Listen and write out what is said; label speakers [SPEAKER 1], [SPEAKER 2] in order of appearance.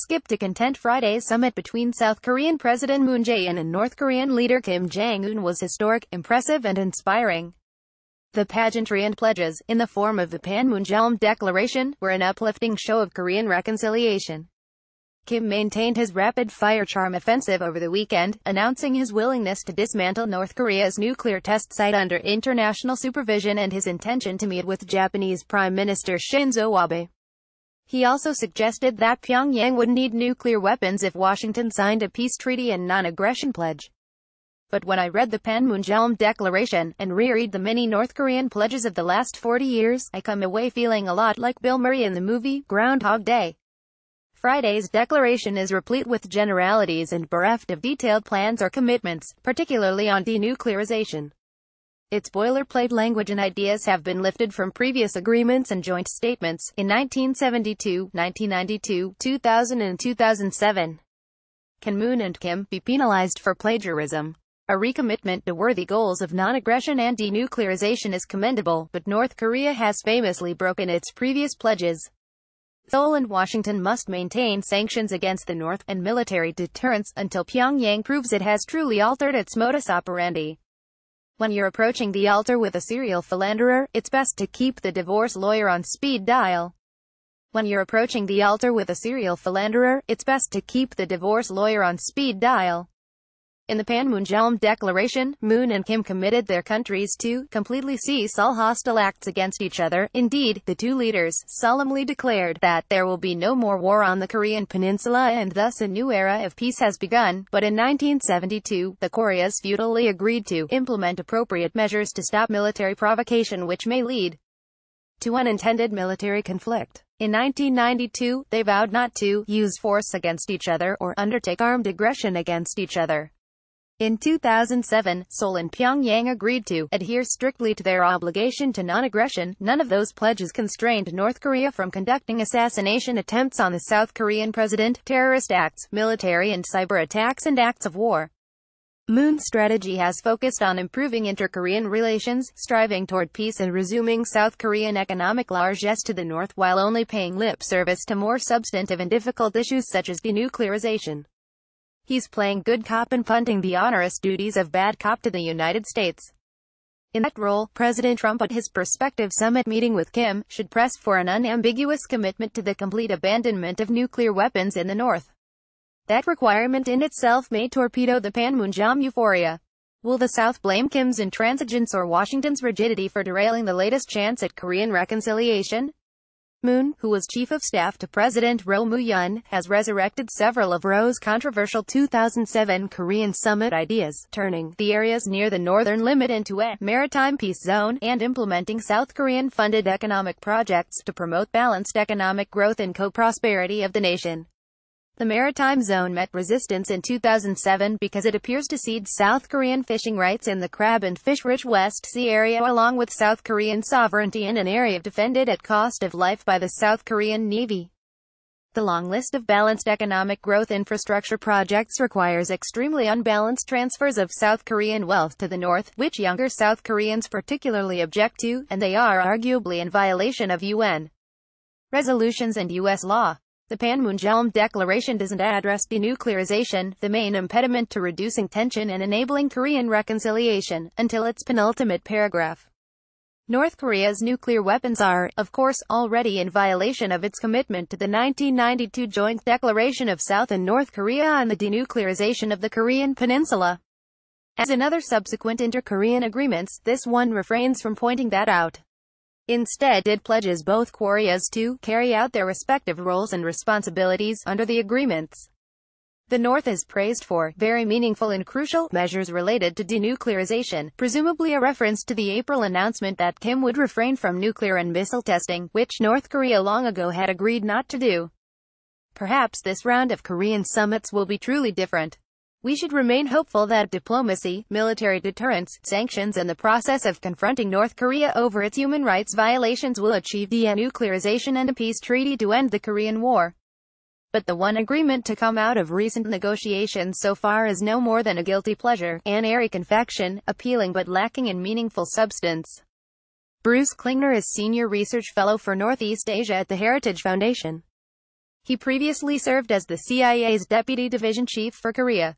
[SPEAKER 1] skipped to content Friday's summit between South Korean President Moon Jae-in and North Korean leader Kim Jong-un was historic, impressive and inspiring. The pageantry and pledges, in the form of the Panmunjom Declaration, were an uplifting show of Korean reconciliation. Kim maintained his rapid-fire charm offensive over the weekend, announcing his willingness to dismantle North Korea's nuclear test site under international supervision and his intention to meet with Japanese Prime Minister Shinzo Abe. He also suggested that Pyongyang would need nuclear weapons if Washington signed a peace treaty and non-aggression pledge. But when I read the Panmunjom Declaration, and reread the many North Korean pledges of the last 40 years, I come away feeling a lot like Bill Murray in the movie, Groundhog Day. Friday's declaration is replete with generalities and bereft of detailed plans or commitments, particularly on denuclearization. Its boilerplate language and ideas have been lifted from previous agreements and joint statements, in 1972, 1992, 2000 and 2007. Can Moon and Kim be penalized for plagiarism? A recommitment to worthy goals of non-aggression and denuclearization is commendable, but North Korea has famously broken its previous pledges. Seoul and Washington must maintain sanctions against the North, and military deterrence, until Pyongyang proves it has truly altered its modus operandi. When you're approaching the altar with a serial philanderer, it's best to keep the divorce lawyer on speed dial. When you're approaching the altar with a serial philanderer, it's best to keep the divorce lawyer on speed dial. In the Panmunjom Declaration, Moon and Kim committed their countries to completely cease all hostile acts against each other. Indeed, the two leaders solemnly declared that there will be no more war on the Korean peninsula and thus a new era of peace has begun. But in 1972, the Koreas futilely agreed to implement appropriate measures to stop military provocation which may lead to unintended military conflict. In 1992, they vowed not to use force against each other or undertake armed aggression against each other. In 2007, Seoul and Pyongyang agreed to adhere strictly to their obligation to non-aggression. None of those pledges constrained North Korea from conducting assassination attempts on the South Korean president, terrorist acts, military and cyber attacks and acts of war. Moon's strategy has focused on improving inter-Korean relations, striving toward peace and resuming South Korean economic largesse to the north while only paying lip service to more substantive and difficult issues such as denuclearization. He's playing good cop and punting the onerous duties of bad cop to the United States. In that role, President Trump at his prospective summit meeting with Kim, should press for an unambiguous commitment to the complete abandonment of nuclear weapons in the North. That requirement in itself may torpedo the Panmunjom euphoria. Will the South blame Kim's intransigence or Washington's rigidity for derailing the latest chance at Korean reconciliation? Moon, who was chief of staff to President Roh Moo-hyun, has resurrected several of Roh's controversial 2007 Korean summit ideas, turning the areas near the northern limit into a maritime peace zone, and implementing South Korean-funded economic projects to promote balanced economic growth and co-prosperity of the nation. The maritime zone met resistance in 2007 because it appears to cede South Korean fishing rights in the crab and fish-rich West Sea area along with South Korean sovereignty in an area defended at cost of life by the South Korean Navy. The long list of balanced economic growth infrastructure projects requires extremely unbalanced transfers of South Korean wealth to the north, which younger South Koreans particularly object to, and they are arguably in violation of UN resolutions and U.S. law. The Panmunjom Declaration doesn't address denuclearization, the main impediment to reducing tension and enabling Korean reconciliation, until its penultimate paragraph. North Korea's nuclear weapons are, of course, already in violation of its commitment to the 1992 Joint Declaration of South and North Korea on the denuclearization of the Korean Peninsula. As in other subsequent inter-Korean agreements, this one refrains from pointing that out. Instead it pledges both Koreas to carry out their respective roles and responsibilities under the agreements. The North is praised for very meaningful and crucial measures related to denuclearization, presumably a reference to the April announcement that Kim would refrain from nuclear and missile testing, which North Korea long ago had agreed not to do. Perhaps this round of Korean summits will be truly different. We should remain hopeful that diplomacy, military deterrence, sanctions and the process of confronting North Korea over its human rights violations will achieve denuclearization and a peace treaty to end the Korean War. But the one agreement to come out of recent negotiations so far is no more than a guilty pleasure, an airy confection, appealing but lacking in meaningful substance. Bruce Klingner is Senior Research Fellow for Northeast Asia at the Heritage Foundation. He previously served as the CIA's Deputy Division Chief for Korea.